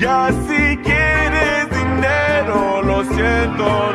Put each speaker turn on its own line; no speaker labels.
Ya si quieres dinero, lo siento,